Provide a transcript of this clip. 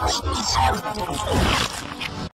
やった!